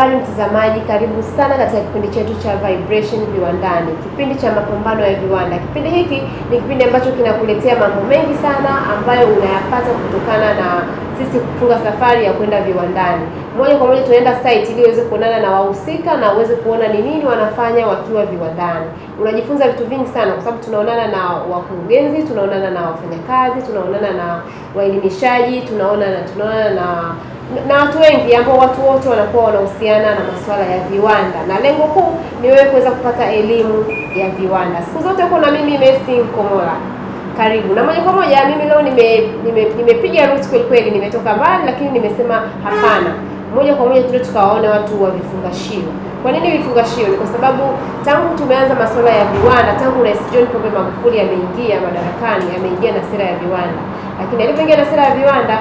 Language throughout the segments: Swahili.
Habari mtazamaji, karibu sana katika kipindi chetu cha Vibration Viwandani, kipindi cha mapambano ya viwanda. Kipindi hiki ni kipindi ambacho kinakuletea mambo mengi sana ambayo unayapata kutokana na sisi kufunga safari ya kwenda viwandani. Moja kwa moja tunaenda site ili uweze kuonana na wahusika na uweze kuona ni nini wanafanya wakiwa viwandani. Unajifunza vitu vingi sana kwa sababu tunaonana na wakurugenzi, tunaonana na wafanyakazi, tunaonana na waelimishaji, tunaona na tunaonana na na watu wengi ambao watu wote wanakuwa wanahusiana na masuala ya viwanda, na lengo kuu ni wewe kuweza kupata elimu ya viwanda. Siku zote uko na mimi Messi Nkomola, karibu na moja kwa moja. Mimi leo nime nimepiga nime route kweli kweli, nimetoka mbali, lakini nimesema hapana, moja kwa moja tule tukawaona watu wa vifungashio. Kwa nini vifungashio? Ni kwa sababu tangu tumeanza masuala ya viwanda, tangu Rais John Pombe Magufuli ameingia madarakani, ameingia na sera ya viwanda, lakini alipoingia na sera ya viwanda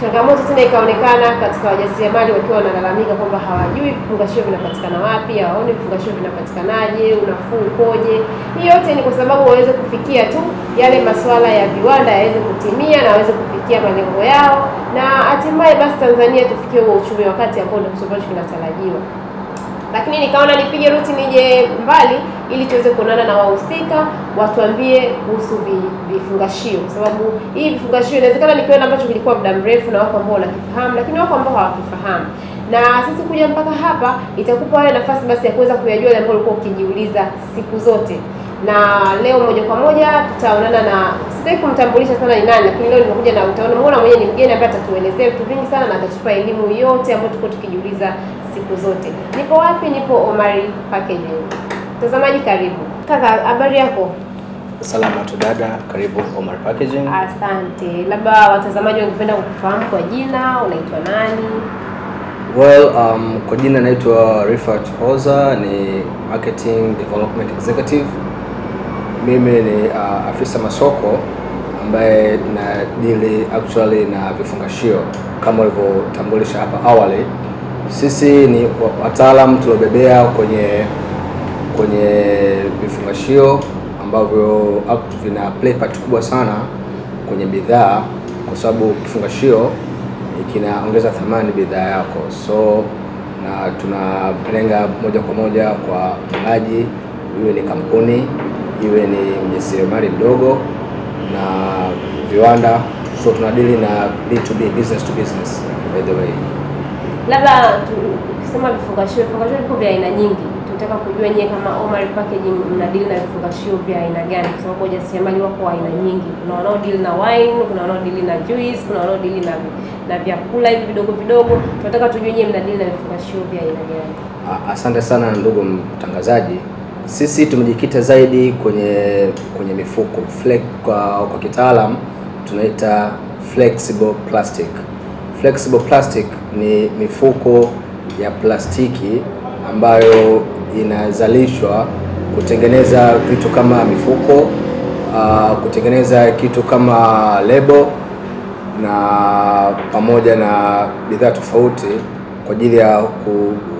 changamoto tena ikaonekana katika wajasiriamali wakiwa wanalalamika kwamba hawajui vifungashio vinapatikana wapi, hawaoni vifungashio vinapatikanaje, unafuu ukoje. Hii yote ni kwa sababu waweze kufikia tu yale masuala ya viwanda yaweze kutimia na waweze kufikia malengo yao, na hatimaye basi Tanzania tufikie huo uchumi wakati ambao ndio kitu ambacho kinatarajiwa lakini nikaona nipige ruti nije mbali ili tuweze kuonana na wahusika watuambie kuhusu vifungashio, kwa sababu hii vifungashio inawezekana ni kiwanda ambacho kilikuwa muda mrefu na wako ambao wanakifahamu, lakini wako ambao hawakifahamu. Na sisi kuja mpaka hapa itakupa wewe nafasi basi ya kuweza kuyajua yale ambayo ulikuwa ukijiuliza siku zote na leo moja kwa moja tutaonana na, sitaki kumtambulisha sana ni nani, lakini leo nimekuja na utaona muona mwenyewe ni mgeni ambaye atatuelezea vitu vingi sana na atatupa elimu yote ambayo tuko tukijiuliza siku zote. Nipo wapi? Nipo Omary Packaging. Mtazamaji karibu. Kaka, habari yako? Salama tu dada, karibu Omary Packaging. Asante. Labda watazamaji wangependa kukufahamu kwa jina, unaitwa nani? Well, um, kwa jina naitwa Rifat Hoza, ni marketing development executive. Mimi ni uh, afisa masoko ambaye na deal actually na vifungashio kama ulivyotambulisha hapa awali. Sisi ni wataalamu tuliobebea kwenye kwenye vifungashio ambavyo vina play part kubwa sana kwenye bidhaa, kwa sababu kifungashio kinaongeza thamani bidhaa yako, so na tunalenga moja kwa moja kwa mlaji, iwe ni kampuni, iwe ni mjasiriamali mdogo na viwanda, so tunadili na B2B, business to business by the way. Labda ukisema vifungashio, vifungashio viko vya aina nyingi. Tunataka kujua nyewe kama Omary Packaging mnadili na vifungashio vya aina gani, kwa sababu wajasiriamali wako aina nyingi. Kuna wanaodili na wine, kuna wanaodili na juice, kuna wanaodili na na vyakula hivi vidogo vidogo. Tunataka tujue nyewe mnadili na vifungashio vya aina gani. Asante sana ndugu mtangazaji. Sisi tumejikita zaidi kwenye kwenye mifuko Flex, kwa, kwa kitaalam tunaita flexible plastic. Flexible plastic ni mifuko ya plastiki ambayo inazalishwa kutengeneza vitu kama mifuko uh, kutengeneza kitu kama lebo na pamoja na bidhaa tofauti kwa ajili ya ku,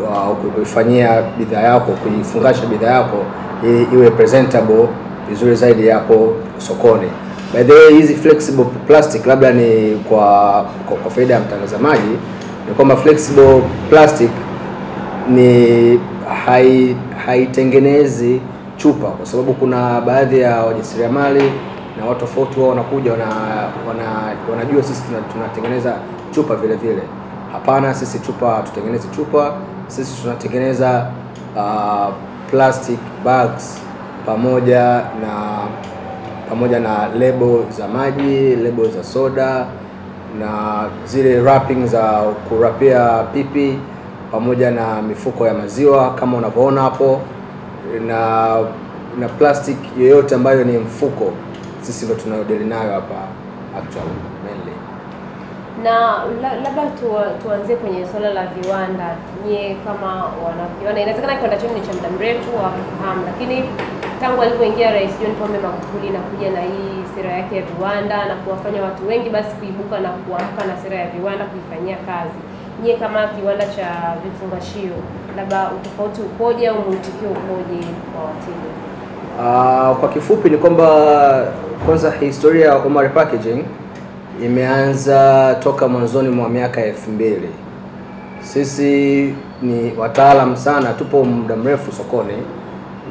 uh, kuifanyia bidhaa yako kuifungasha bidhaa yako ili iwe presentable vizuri zaidi hapo sokoni. By the way, hizi flexible plastic labda ni kwa kwa, kwa faida ya mtazamaji ni kwamba flexible plastic ni hai haitengenezi chupa, kwa sababu kuna baadhi ya wajasiriamali na watu tofauti wao wanakuja wana, wana, wanajua sisi tunatengeneza chupa vile vile. Hapana, sisi chupa hatutengenezi chupa, sisi tunatengeneza uh, plastic bags pamoja na pamoja na lebo za maji, lebo za soda na zile wrapping za kurapia pipi pamoja na mifuko ya maziwa kama unavyoona hapo, na na plastic yoyote ambayo ni mfuko, sisi ndo tunayodeli nayo hapa actually. Na labda tu, tuanzie kwenye swala la viwanda. Nyie kama wana inawezekana kiwanda chenu ni cha muda mrefu hawakifahamu, lakini tangu alipoingia Rais John Pombe Magufuli na kuja na hii sera yake ya viwanda na kuwafanya watu wengi basi kuibuka na kuamka na sera ya viwanda kuifanyia kazi, nyie kama kiwanda cha vifungashio, labda utofauti ukoje au mwitikio ukoje kwa wateja? Uh, kwa kifupi ni kwamba kwanza historia ya Omary Packaging imeanza toka mwanzoni mwa miaka elfu mbili. Sisi ni wataalam sana, tupo muda mrefu sokoni,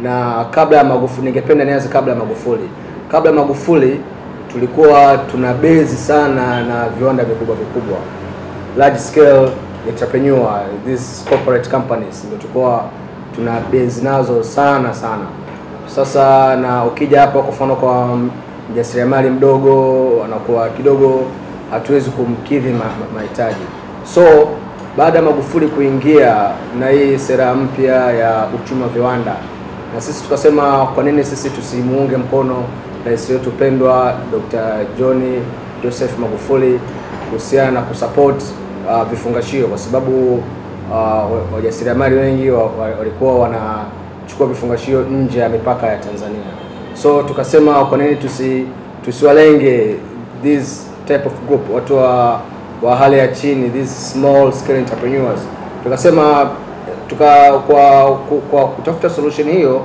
na kabla ya Magufuli, ningependa nianze kabla ya Magufuli. Kabla ya Magufuli tulikuwa tuna bezi sana na viwanda vikubwa vikubwa, large scale entrepreneur, these corporate companies ndio tulikuwa tuna bezi nazo sana sana. Sasa na ukija hapa kwa mfano kwa mjasiriamali mdogo, anakuwa kidogo hatuwezi kumkidhi ma- ma- mahitaji. So baada ya Magufuli kuingia na hii sera mpya ya uchumi wa viwanda, na sisi tukasema kwa nini sisi tusimuunge mkono rais wetu pendwa Dr. John Joseph Magufuli kuhusiana na kusupport uh, vifungashio kwa sababu uh, wajasiriamali wengi wa- wa- walikuwa wanachukua vifungashio nje ya mipaka ya Tanzania. So tukasema kwa nini tusi tusiwalenge this type of group watu wa, wa hali ya chini these small scale entrepreneurs. Tukasema tuka kwa, kwa kutafuta solution hiyo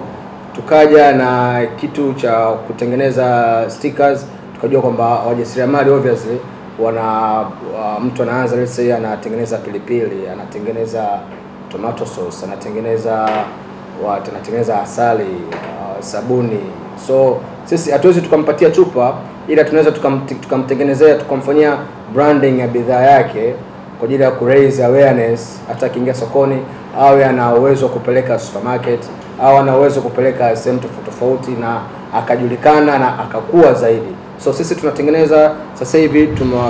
tukaja na kitu cha kutengeneza stickers. Tukajua kwamba wajasiriamali obviously wana wa, mtu anaanza let's say anatengeneza pilipili, anatengeneza tomato sauce, anatengeneza wa, anatengeneza asali, uh, sabuni. So sisi hatuwezi tukampatia chupa, ila tunaweza tukam- tukamtengenezea tukamfanyia branding ya bidhaa yake kwa ajili ya ku raise awareness, hata akiingia sokoni awe ana uwezo wa kupeleka supermarket au ana uwezo kupeleka sehemu tofauti tofauti na akajulikana na akakuwa zaidi. So sisi tunatengeneza sasa hivi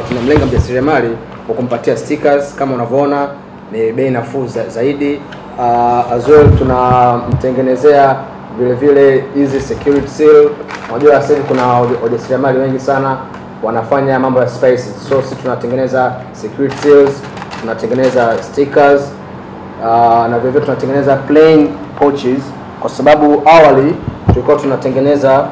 tunamlenga mjasiriamali kwa kumpatia stickers kama unavyoona ni bei nafuu za, zaidi. Uh, as well tunamtengenezea vile vile hizi security seal. Unajua sasa kuna wajasiriamali wengi sana wanafanya mambo ya spices, so sisi tunatengeneza security seals, tunatengeneza stickers uh, na vile vile tunatengeneza plain pouches, kwa sababu awali tulikuwa tunatengeneza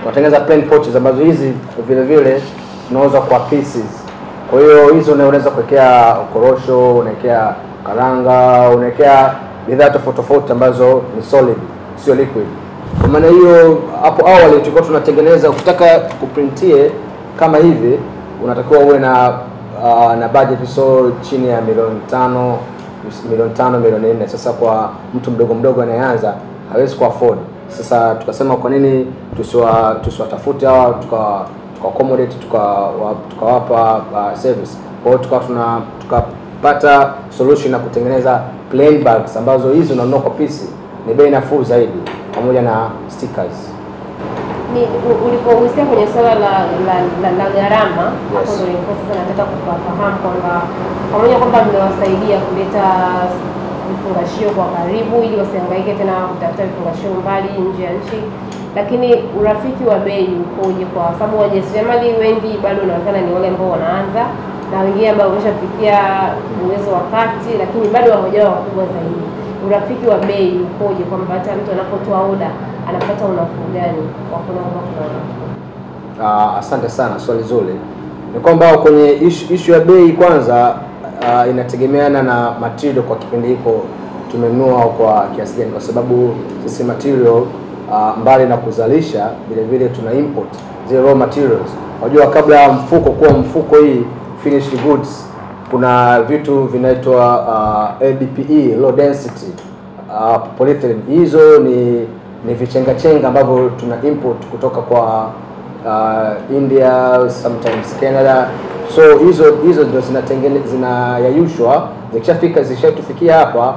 tunatengeneza plain pouches ambazo hizi vile vile tunauza kwa pieces. Kwa hiyo hizo unaweza kuwekea korosho, unawekea karanga, unawekea bidhaa tofauti tofauti ambazo ni solid, sio liquid. Kwa maana hiyo, hapo awali tulikuwa tunatengeneza, ukitaka kuprintie kama hivi unatakiwa uwe na uh, na budget so chini ya milioni tano milioni tano milioni nne. Sasa kwa mtu mdogo mdogo anayeanza hawezi ku afford. Sasa tukasema kwa nini tusiwa tusiwatafute hawa tuka tuka accommodate tukawapa tuka uh, service. Kwa hiyo tukawa tuna tukapata solution na kutengeneza plain bags ambazo hizo unanunua kwa pisi ni bei nafuu zaidi pamoja na stickers. Ni ulipogusia kwenye swala la la, la, la gharama hapo Yes. ndio nilikuwa sasa nataka kufahamu kwamba pamoja kwamba mmewasaidia kuleta vifungashio kwa karibu ili wasihangaike tena kutafuta vifungashio mbali nje ya nchi, lakini urafiki wa bei ukoje? Kwa sababu wajasiriamali wengi bado unaonekana ni wale ambao wanaanza na wengine ambao wameshafikia uwezo wa kati, lakini bado hawajawa wakubwa zaidi. Urafiki wa bei ukoje, kwamba hata mtu anapotoa oda anapata unafuu gani kwa kuna unafuu? Uh, asante sana, swali zuri. Ni kwamba kwenye ishu, ishu ya bei kwanza, uh, inategemeana na material kwa kipindi hiko tumenunua kwa kiasi gani, kwa sababu sisi material uh, mbali na kuzalisha vile vile tuna import zile raw materials. Unajua, kabla ya mfuko kuwa mfuko hii finished goods, kuna vitu vinaitwa uh, LDPE, low density uh, polyethylene. Hizo ni ni vichengachenga ambavyo tuna import kutoka kwa uh, India, sometimes Canada. So hizo hizo ndio zinayayushwa, zikishafika zishatufikia hapa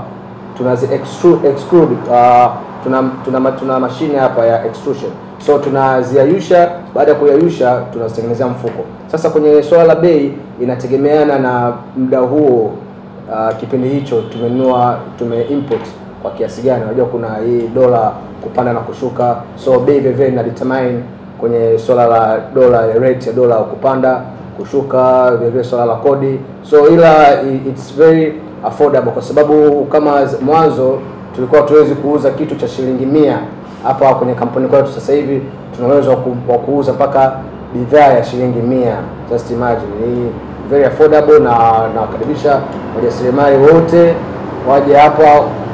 tunazi extrude, extrude uh, tuna, tuna, tuna mashine hapa ya extrusion so tunaziayusha. Baada ya kuyayusha, tunazitengenezea mfuko. Sasa kwenye swala la bei inategemeana na muda huo, uh, kipindi hicho tumenunua tume import kwa kiasi gani. Unajua kuna hii dola kupanda na kushuka, so bei vevee na determine kwenye swala la dola, rate ya dola kupanda kushuka, vilevile vile swala la kodi. So ila it's very affordable kwa sababu kama mwanzo tulikuwa tuwezi kuuza kitu cha shilingi mia hapa kwenye kampuni kwetu. Sasa hivi tuna uwezo wa kuuza mpaka bidhaa ya shilingi mia. Just imagine, ni very affordable, na nawakaribisha wajasiriamali wote waje hapa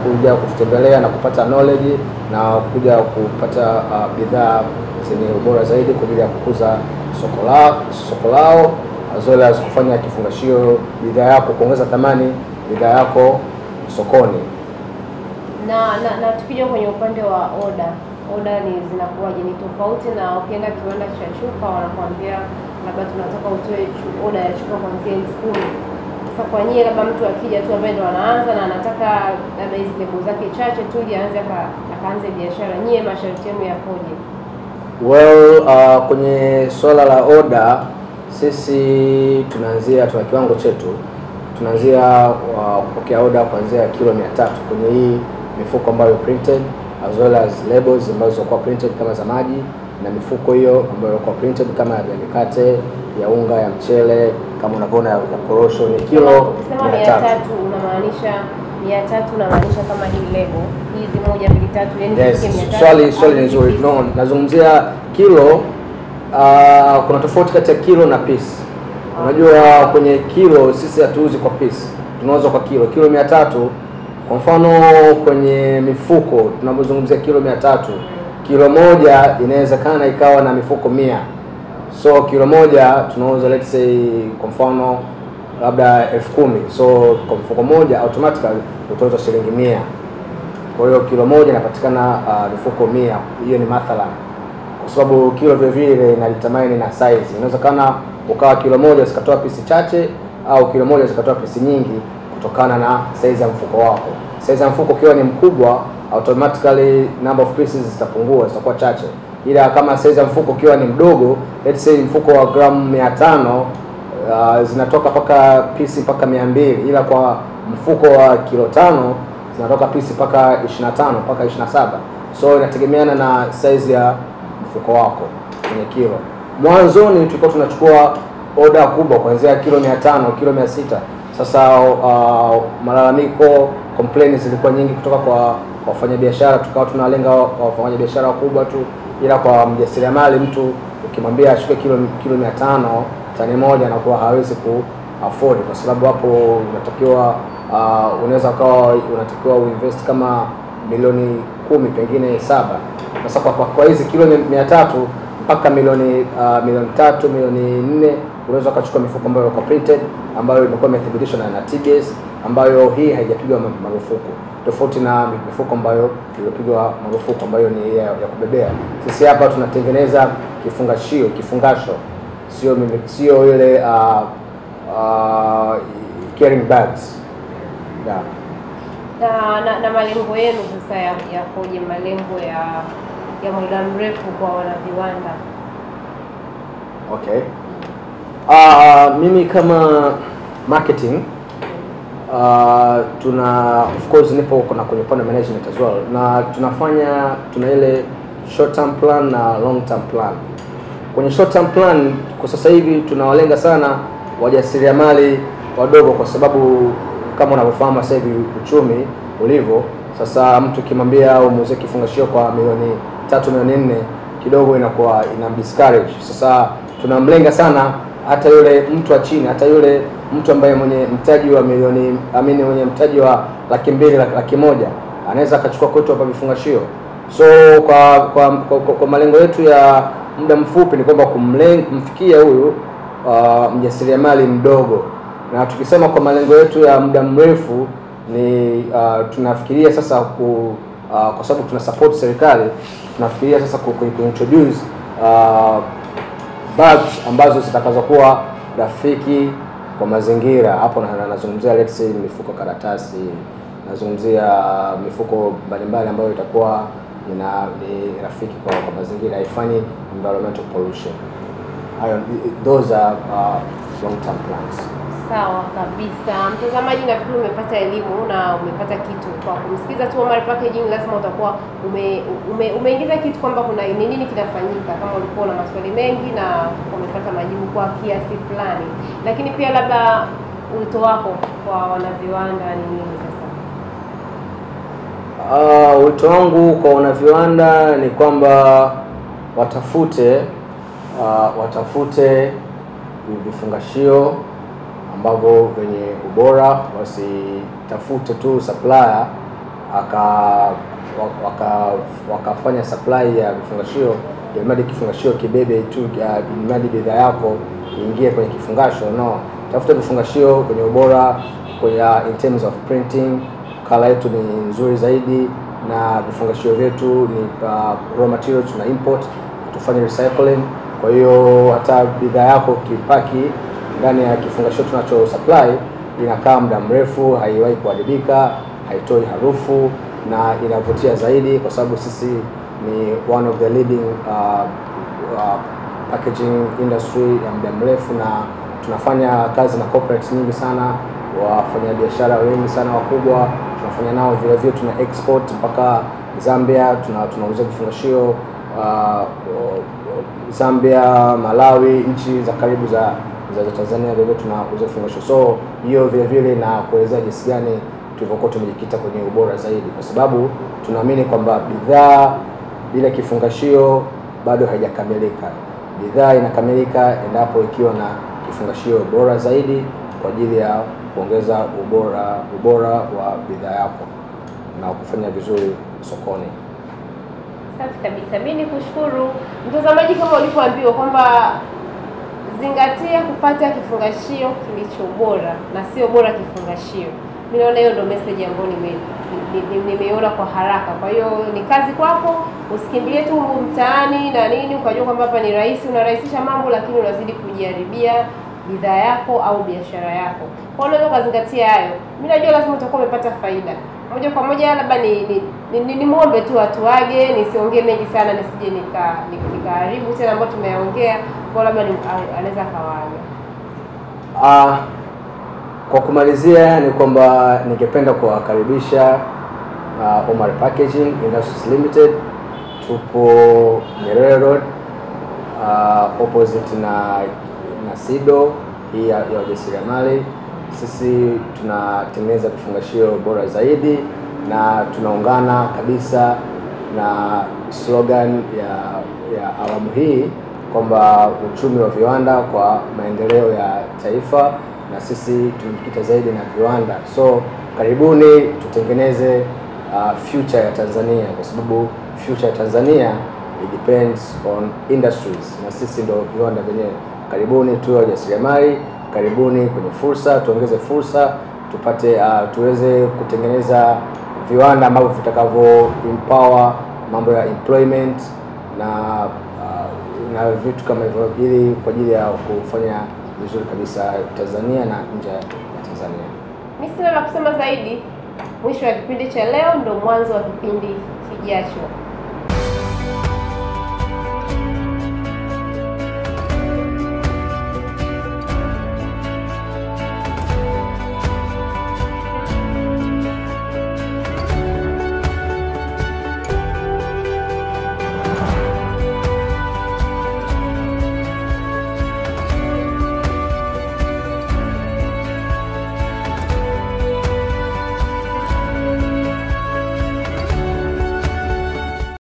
kuja kututembelea na kupata knowledge na kuja kupata uh, bidhaa zenye ubora zaidi kwa ajili ya kukuza soko lao soko lao as well as kufanya kifungashio bidhaa yako kuongeza thamani bidhaa yako sokoni. Na na, na tukija kwenye upande wa oda oda ni zinakuwaje? Ni tofauti na ukienda kiwanda cha chupa wanakuambia labda tunataka utoe oda ya chupa kuanzia elfu kumi. Sasa kwa nyie labda mtu akija tu ambaye ndo anaanza na anataka labda hizi lebo zake chache tu ili aanze aka- akaanze biashara nyie masharti yenu yakoje? Well, uh, kwenye swala la oda sisi tunaanzia tuna kiwango chetu tunaanzia uh, kupokea oda kuanzia kilo 300 kwenye hii mifuko ambayo printed as well as labels ambazo zilikuwa printed kama za maji na mifuko hiyo ambayo ilikuwa printed kama ya mikate ya unga ya mchele kama unavyoona ya ya korosho ni kilo 300 tatu unamaanisha mia tatu unamaanisha kama hii lebo hizi moja mbili tatu yani Yes, swali swali ni nzuri. No, nazungumzia kilo. Uh, kuna tofauti kati ya kilo na piece. Unajua kwenye kilo sisi hatuuzi kwa piece, tunauza kwa kilo. Kilo mia tatu kwa mfano kwenye mifuko tunapozungumzia kilo mia tatu kilo moja inawezekana ikawa na mifuko mia so kilo moja tunauza let's say kwa mfano labda elfu kumi so kwa mfuko moja automatically utauza shilingi mia kwa hiyo kilo moja inapatikana uh, mifuko mia. Hiyo ni mathalan, kwa sababu kilo vile vile inalitamani na size. Inawezekana ukawa kilo moja zikatoa pisi chache au kilo moja zikatoa pisi nyingi kutokana na size ya mfuko wako. Size ya mfuko ukiwa ni mkubwa, automatically number of pieces zitapungua, zitakuwa chache, ila kama size ya mfuko ukiwa ni mdogo, let's say mfuko wa gramu 500 uh, zinatoka mpaka pisi mpaka mia mbili ila kwa mfuko wa kilo tano zinatoka pisi mpaka 25 mpaka 27 so inategemeana na size ya mfuko wako kwenye kilo. Mwanzoni tulikuwa tunachukua oda kubwa kuanzia kilo 500 kilo 600 sasa uh, malalamiko complaints zilikuwa nyingi kutoka kwa wafanyabiashara tukawa tunalenga wafanyabiashara wakubwa tu ila kwa mjasiriamali mtu ukimwambia achukue kilo kilo 500 tani moja anakuwa hawezi ku afford kwa sababu hapo unatakiwa uh, unaweza ukawa unatakiwa uinvest kama milioni kumi pengine saba. Sasa kwa, kwa, kwa hizi kilo mia tatu mpaka milioni uh, milioni tatu milioni nne unaweza ukachukua mifuko ambayo iko printed ambayo imekuwa imethibitishwa na, NATIGES ambayo hii haijapigwa marufuku tofauti na mifuko ambayo iliyopigwa marufuku ambayo ni ya, ya kubebea. Sisi hapa tunatengeneza kifungashio kifungasho, sio sio ile uh, uh, carrying bags yeah. na, na, na malengo yenu sasa ya- yakoje malengo ya ya muda mrefu kwa wanaviwanda Okay. Uh, mimi kama marketing uh, tuna of course nipo kuna kwenye upande management as well na tunafanya tuna ile short term plan na long term plan. Kwenye short term plan kwa sasa hivi tunawalenga sana wajasiriamali wadogo, kwa sababu kama unavyofahamu sasa hivi uchumi ulivyo sasa, mtu kimwambia au muuzie kifungashio kwa milioni tatu milioni nne kidogo inakuwa ina discourage. Sasa tunamlenga sana hata yule mtu wa chini, hata yule mtu ambaye mwenye mtaji wa milioni amini, mwenye mtaji wa laki mbili laki, moja anaweza akachukua kwetu hapa vifungashio. So kwa kwa, kwa, kwa, kwa malengo yetu ya muda mfupi ni kwamba kumfikia huyu uh, mjasiriamali mdogo, na tukisema kwa malengo yetu ya muda mrefu ni uh, tunafikiria sasa ku uh, kwa sababu tuna support serikali, tunafikiria sasa ku, ku, ku introduce uh, bags ambazo zitakazokuwa rafiki kwa mazingira. Hapo na- na- nazungumzia let's say mifuko karatasi, nazungumzia mifuko mbalimbali ambayo itakuwa ina ni rafiki kwa, kwa mazingira, haifanyi environmental pollution. Hayo those are uh, long term plans. Sawa kabisa, mtazamaji, na vile umepata elimu na umepata kitu kwa kumsikiza tu Omar Packaging. Lazima utakuwa ume, ume, umeingiza kitu kwamba kuna ni nini kinafanyika, kama ulikuwa na maswali mengi na umepata majibu kwa kiasi fulani. Lakini pia labda wito wako kwa wanaviwanda ni nini sasa? Uh, wito wangu kwa wanaviwanda ni kwamba watafute uh, watafute vifungashio ambavyo vyenye ubora, wasitafute tu supplier aka waka, wakafanya supply ya vifungashio ilimradi kifungashio kibebe tu uh, ilimradi bidhaa yako iingie kwenye kifungasho. No, tafuta vifungashio kwenye ubora kwenye in terms of printing kala yetu ni nzuri zaidi na vifungashio vyetu ni uh, raw material tuna import, tufanye recycling. Kwa hiyo hata bidhaa yako kipaki ndani ya kifungashio tunacho supply inakaa muda mrefu, haiwahi kuharibika, haitoi harufu na inavutia zaidi, kwa sababu sisi ni one of the leading uh, uh, packaging industry ya muda mrefu, na tunafanya kazi na corporates nyingi sana, wafanyabiashara wengi sana wakubwa, tunafanya nao vile vile, tuna export mpaka Zambia, tuna tunauza vifungashio uh, Zambia, Malawi, nchi za karibu za za za Tanzania vile tunauza vifungashio. So hiyo vile vile na kuelezea jinsi gani tulivyokuwa tumejikita kwenye ubora zaidi, kwa sababu tunaamini kwamba bidhaa bila kifungashio bado haijakamilika. Bidhaa inakamilika endapo ikiwa na kifungashio bora zaidi kwa ajili ya kuongeza ubora ubora wa bidhaa yako na kufanya vizuri sokoni. Safi kabisa. Mimi nikushukuru mtazamaji, kama ulivyoambiwa kwamba zingatia kupata kifungashio kilicho bora na sio bora kifungashio. Mimi naona hiyo ndio message ambayo nimeiona kwa haraka. Kwa hiyo ni kazi kwako, usikimbilie tu mtaani na nini ukajua kwamba hapa ni rahisi, unarahisisha mambo, lakini unazidi kujaribia bidhaa yako au biashara yako. Kwa hiyo unaweza ukazingatia hayo. Mimi najua lazima utakuwa umepata faida moja kwa moja. Labda ni ni, ni, ni, ni muombe tu atuage, nisiongee mengi sana, nisije nika nika- nikaharibu tena ambayo tumeyaongea. Kwa labda anaweza. Ah, kwa kumalizia ni kwamba ningependa kuwakaribisha uh, Omar Packaging Industries Limited. Tupo Nyerere Road uh, opposite na na Sido hii ya ya wajasiriamali. Sisi tunatengeneza vifungashio bora zaidi na tunaungana kabisa na slogan ya ya awamu hii kwamba uchumi wa viwanda kwa maendeleo ya taifa, na sisi tumejikita zaidi na viwanda. So karibuni tutengeneze uh, future ya Tanzania, kwa sababu future ya Tanzania it depends on industries, na sisi ndo viwanda vyenyewe. Karibuni tuwe wajasiriamali, karibuni kwenye fursa, tuongeze fursa, tupate uh, tuweze kutengeneza viwanda ambavyo vitakavyo empower mambo ya employment na uh, na vitu kama hivyo, ili kwa ajili ya kufanya vizuri kabisa Tanzania na nje ya Tanzania. Mimi sina la kusema zaidi. Mwisho wa kipindi cha leo ndo mwanzo wa kipindi kijacho.